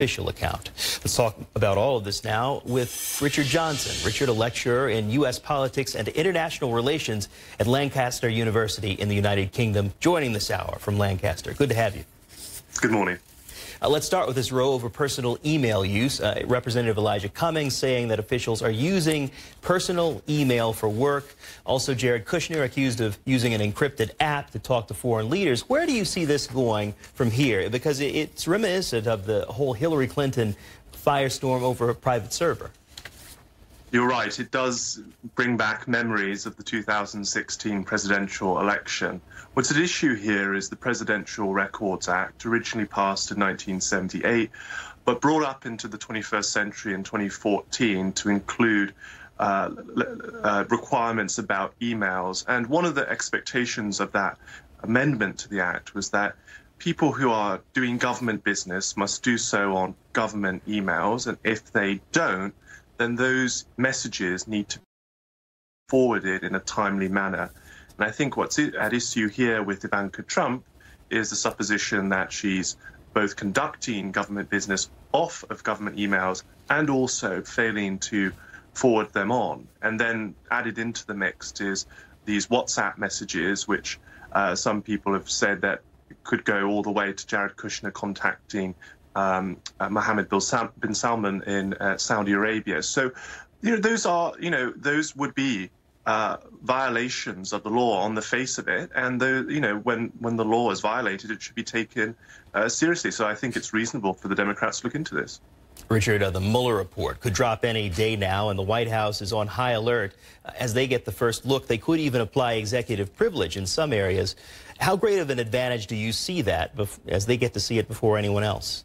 official account. Let's talk about all of this now with Richard Johnson. Richard, a lecturer in U.S. politics and international relations at Lancaster University in the United Kingdom, joining this hour from Lancaster. Good to have you. Good morning. Uh, let's start with this row over personal email use. Uh, Representative Elijah Cummings saying that officials are using personal email for work. Also, Jared Kushner accused of using an encrypted app to talk to foreign leaders. Where do you see this going from here? Because it's reminiscent of the whole Hillary Clinton firestorm over a private server. You're right. It does bring back memories of the 2016 presidential election. What's at issue here is the Presidential Records Act, originally passed in 1978, but brought up into the 21st century in 2014 to include uh, uh, requirements about emails. And one of the expectations of that amendment to the Act was that people who are doing government business must do so on government emails. And if they don't, then those messages need to be forwarded in a timely manner. And I think what's at issue here with Ivanka Trump is the supposition that she's both conducting government business off of government emails and also failing to forward them on. And then added into the mix is these WhatsApp messages, which uh, some people have said that could go all the way to Jared Kushner contacting um, uh, Mohammed bin Salman in uh, Saudi Arabia. So, you know, those are, you know, those would be uh, violations of the law on the face of it, and the, you know, when when the law is violated, it should be taken uh, seriously. So I think it's reasonable for the Democrats to look into this. Richard, uh, the Mueller report could drop any day now, and the White House is on high alert uh, as they get the first look. They could even apply executive privilege in some areas. How great of an advantage do you see that as they get to see it before anyone else?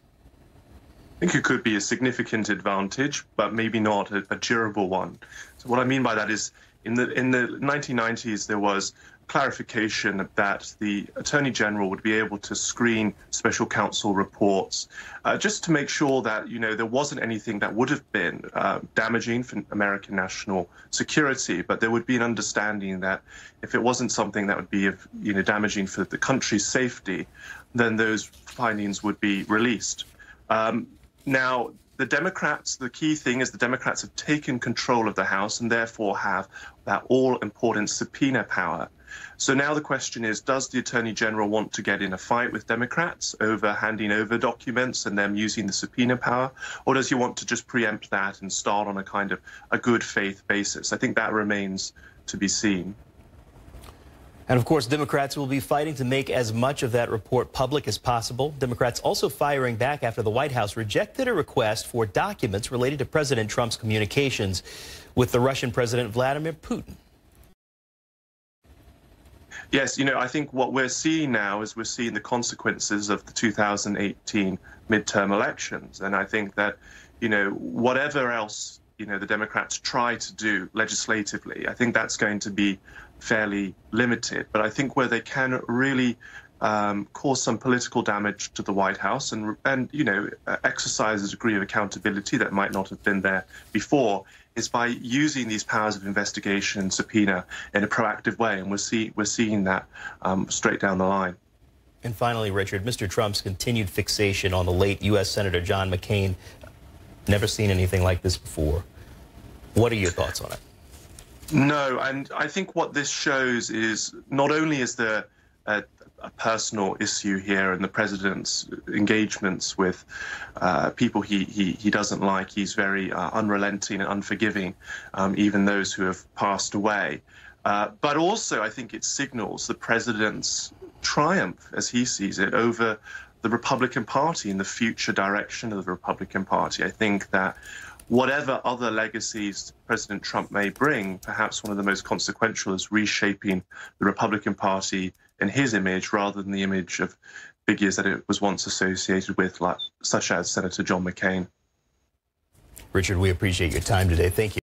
I think it could be a significant advantage, but maybe not a, a durable one. So what I mean by that is in the in the 1990s there was clarification that the attorney general would be able to screen special counsel reports uh, just to make sure that you know there wasn't anything that would have been uh, damaging for American national security, but there would be an understanding that if it wasn't something that would be you know damaging for the country's safety, then those findings would be released. Um, now, the Democrats, the key thing is the Democrats have taken control of the House and therefore have that all important subpoena power. So now the question is Does the Attorney General want to get in a fight with Democrats over handing over documents and them using the subpoena power? Or does he want to just preempt that and start on a kind of a good faith basis? I think that remains to be seen. And of course, Democrats will be fighting to make as much of that report public as possible. Democrats also firing back after the White House rejected a request for documents related to President Trump's communications with the Russian President Vladimir Putin. Yes, you know, I think what we're seeing now is we're seeing the consequences of the 2018 midterm elections. And I think that, you know, whatever else, you know, the Democrats try to do legislatively, I think that's going to be fairly limited. But I think where they can really um, cause some political damage to the White House and, and you know, exercise a degree of accountability that might not have been there before is by using these powers of investigation and subpoena in a proactive way. And we're, see, we're seeing that um, straight down the line. And finally, Richard, Mr. Trump's continued fixation on the late U.S. Senator John McCain. Never seen anything like this before. What are your thoughts on it? No, and I think what this shows is not only is there a, a personal issue here and the president's engagements with uh, people he, he, he doesn't like. He's very uh, unrelenting and unforgiving, um, even those who have passed away. Uh, but also, I think it signals the president's triumph, as he sees it, over the Republican Party and the future direction of the Republican Party. I think that whatever other legacies President Trump may bring, perhaps one of the most consequential is reshaping the Republican Party in his image rather than the image of figures that it was once associated with, like, such as Senator John McCain. Richard, we appreciate your time today. Thank you.